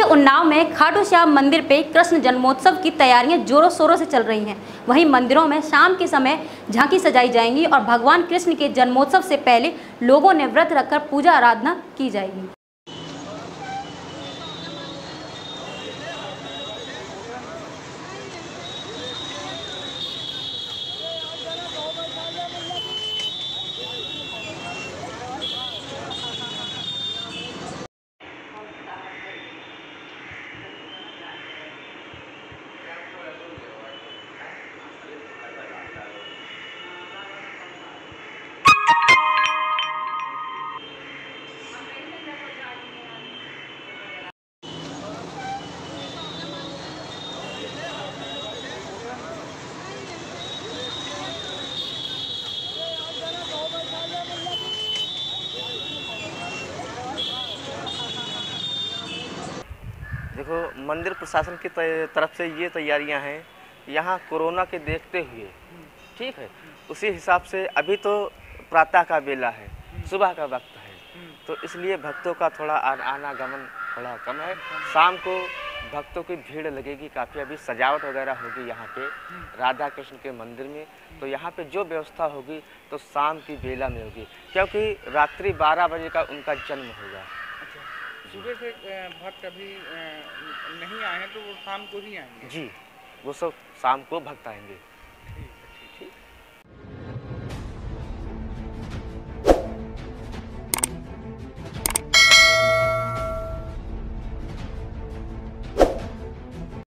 के उन्नाव में खाटू श्याम मंदिर पे कृष्ण जन्मोत्सव की तैयारियाँ जोरों शोरों से चल रही हैं। वहीं मंदिरों में शाम के समय झांकी सजाई जाएँगी और भगवान कृष्ण के जन्मोत्सव से पहले लोगों ने व्रत रखकर पूजा आराधना की जाएगी। देखो, मंदिर प्रशासन की तरफ़ से ये तैयारियाँ हैं। यहाँ कोरोना के देखते हुए, ठीक है? उसी हिसाब से अभी तो प्रातः का बेला है, सुबह का वक्त है। तो इसलिए भक्तों का थोड़ा आनागमन थोड़ा कम है। शाम को भक्तों की भीड़ लगेगी, काफ़ी अभी सजावट वगैरह होगी यहाँ पे राधा कृष्ण के मंदिर में। तो यहाँ पे जो व्यवस्था होगी तो शाम की बेला में होगी, क्योंकि रात्रि 12 बजे का उनका जन्म होगा। सुबह से भक्त अभी नहीं आए हैं तो वो शाम को ही आएँगे। जी, वो सब शाम को भक्त आएँगे।